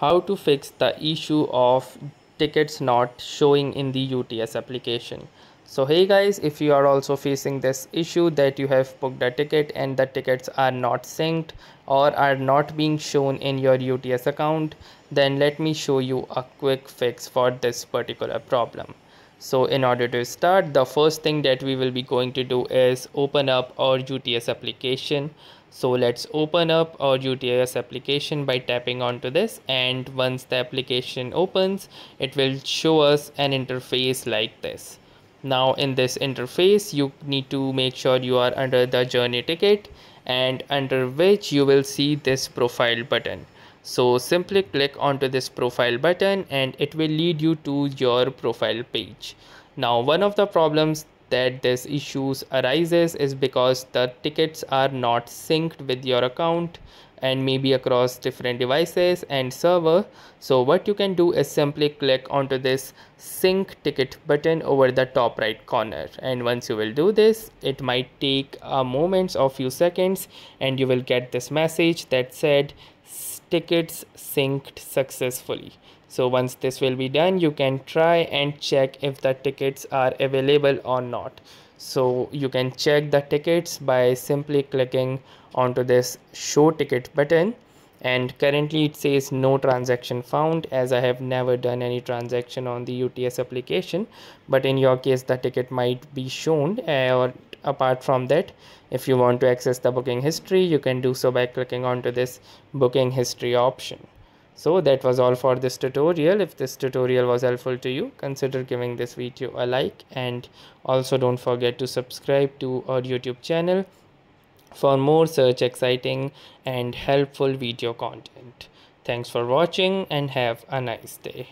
how to fix the issue of tickets not showing in the UTS application. So hey guys, if you are also facing this issue that you have booked a ticket and the tickets are not synced or are not being shown in your UTS account, then let me show you a quick fix for this particular problem. So in order to start, the first thing that we will be going to do is open up our UTS application so let's open up our UTS application by tapping onto this. And once the application opens it will show us an interface like this. Now in this interface you need to make sure you are under the journey ticket and under which you will see this profile button. So simply click onto this profile button and it will lead you to your profile page. Now one of the problems that this issues arises is because the tickets are not synced with your account and maybe across different devices and server. So what you can do is simply click onto this sync ticket button over the top right corner. And once you will do this it might take a moments or few seconds and you will get this message that said tickets synced successfully. So once this will be done you can try and check if the tickets are available or not. So you can check the tickets by simply clicking onto this show ticket button and currently it says no transaction found as I have never done any transaction on the UTS application. But in your case the ticket might be shown uh, or apart from that if you want to access the booking history you can do so by clicking onto this booking history option. So that was all for this tutorial. If this tutorial was helpful to you consider giving this video a like. And also don't forget to subscribe to our youtube channel for more such exciting and helpful video content. Thanks for watching and have a nice day